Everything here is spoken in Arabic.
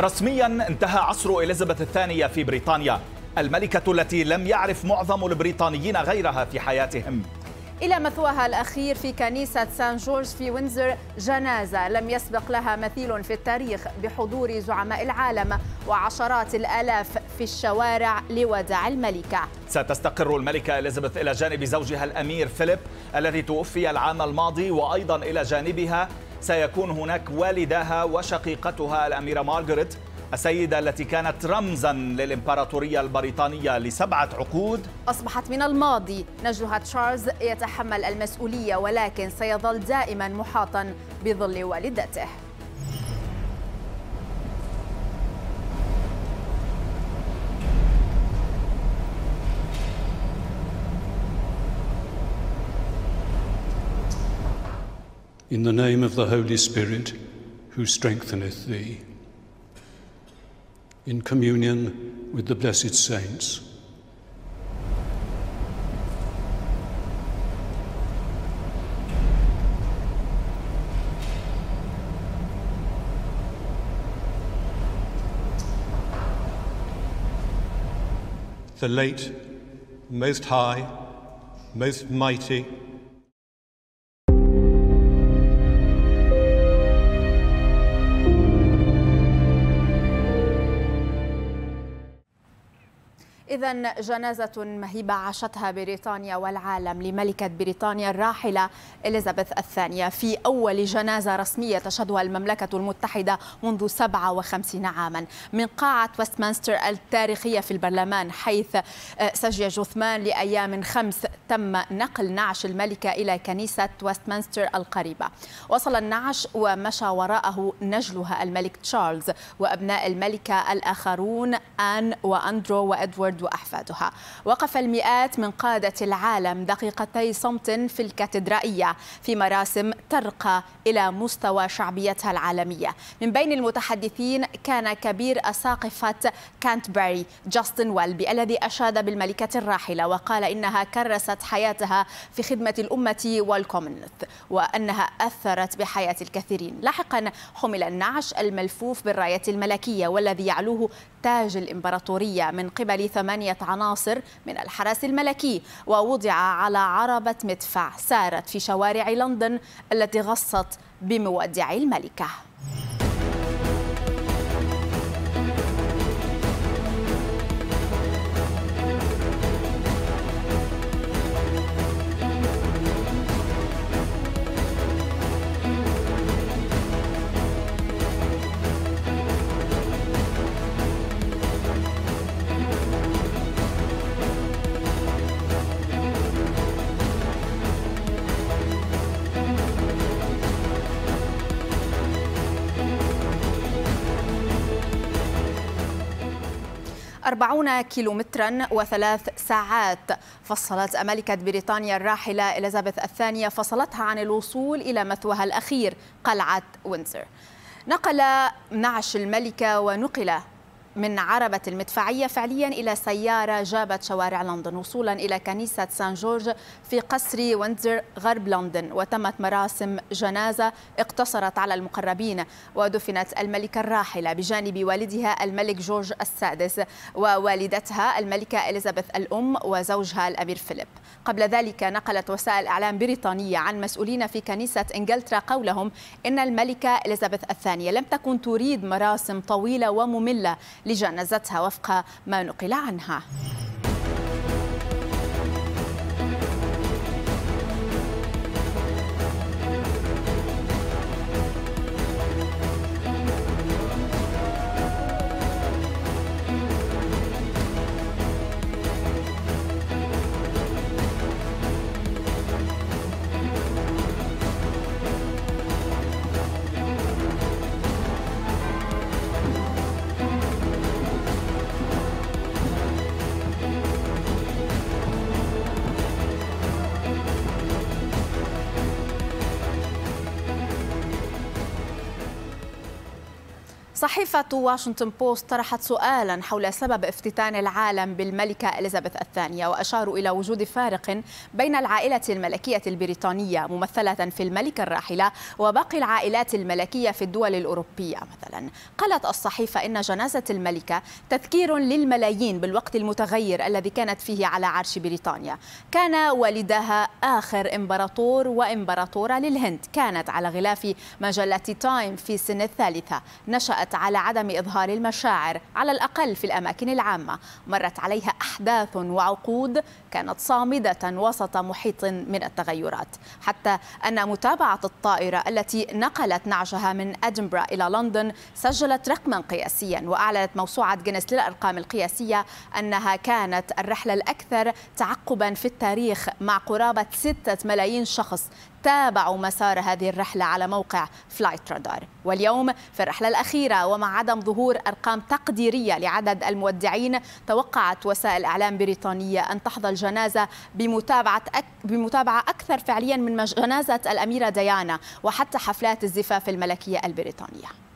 رسميا انتهى عصر إليزابيث الثانية في بريطانيا الملكة التي لم يعرف معظم البريطانيين غيرها في حياتهم. إلى مثواها الأخير في كنيسة سان جورج في وينزر جنازة لم يسبق لها مثيل في التاريخ بحضور زعماء العالم وعشرات الآلاف في الشوارع لوداع الملكة. ستستقر الملكة إليزابيث إلى جانب زوجها الأمير فيليب الذي توفي العام الماضي وأيضا إلى جانبها سيكون هناك والداها وشقيقتها الأميرة مارغريت السيدة التي كانت رمزا للإمبراطورية البريطانية لسبعة عقود. أصبحت من الماضي. نجلها تشارلز يتحمل المسؤولية ولكن سيظل دائما محاطا بظل والدته. In the name of the Holy Spirit, who strengtheneth thee, in communion with the blessed saints. The late, most high, most mighty, إذا جنازة مهيبة عاشتها بريطانيا والعالم لملكة بريطانيا الراحلة إليزابيث الثانية. في أول جنازة رسمية تشهدها المملكة المتحدة منذ 57 عاما. من قاعة وستمنستر التاريخية في البرلمان حيث سجي جثمان لأيام خمس تم نقل نعش الملكة إلى كنيسة وستمنستر القريبة. وصل النعش ومشى وراءه نجلها الملك تشارلز وأبناء الملكة الآخرون آن وأندرو وإدوارد وأحفادها وقف المئات من قادة العالم دقيقتي صمت في الكاتدرائية في مراسم ترقى إلى مستوى شعبيتها العالمية. من بين المتحدثين كان كبير أساقفة كانتربري جاستن ويلبي الذي أشاد بالملكة الراحلة وقال إنها كرست حياتها في خدمة الأمة والكومنولث وأنها أثرت بحياة الكثيرين. لاحقا حمل النعش الملفوف بالراية الملكية والذي يعلوه تاج الإمبراطورية من قبل ثمانية عناصر من الحرس الملكي ووضع على عربة مدفع سارت في شوارع لندن التي غصت بمودعي الملكة. 40 كيلومترا وثلاث ساعات. فصلت ملكة بريطانيا الراحلة. إليزابيث الثانية فصلتها عن الوصول إلى مثواها الأخير قلعة وينزر نقل نعش الملكة ونقل من عربة المدفعية فعليا إلى سيارة جابت شوارع لندن وصولا إلى كنيسة سان جورج في قصر ويندزر غرب لندن. وتمت مراسم جنازة اقتصرت على المقربين ودفنت الملكة الراحلة بجانب والدها الملك جورج السادس ووالدتها الملكة إليزابيث الأم وزوجها الأمير فيليب. قبل ذلك نقلت وسائل إعلام بريطانية عن مسؤولين في كنيسة إنجلترا قولهم إن الملكة إليزابيث الثانية لم تكن تريد مراسم طويلة ومملة لجنازتها وفق ما نقل عنها. صحيفة واشنطن بوست طرحت سؤالا حول سبب افتتان العالم بالملكة إليزابيث الثانية وأشاروا إلى وجود فارق بين العائلة الملكية البريطانية ممثلة في الملكة الراحلة وباقي العائلات الملكية في الدول الأوروبية. مثلا قالت الصحيفة إن جنازة الملكة تذكير للملايين بالوقت المتغير الذي كانت فيه على عرش بريطانيا. كان والدها آخر إمبراطور وإمبراطورة للهند. كانت على غلاف مجلة تايم في سن الثالثة. نشأت على عدم إظهار المشاعر على الأقل في الأماكن العامة. مرت عليها أحداث وعقود كانت صامدة وسط محيط من التغيرات. حتى أن متابعة الطائرة التي نقلت نعجها من أدنبرا إلى لندن سجلت رقما قياسيا وأعلنت موسوعة جينيس للأرقام القياسية أنها كانت الرحلة الأكثر تعقبا في التاريخ مع قرابة ستة ملايين شخص تابعوا مسار هذه الرحلة على موقع فلايت رادار واليوم في الرحلة الأخيرة ومع عدم ظهور أرقام تقديرية لعدد المودعين توقعت وسائل إعلام بريطانية أن تحظى الجنازة بمتابعة, أك... بمتابعة أكثر فعليا من جنازة الأميرة ديانا وحتى حفلات الزفاف الملكية البريطانية.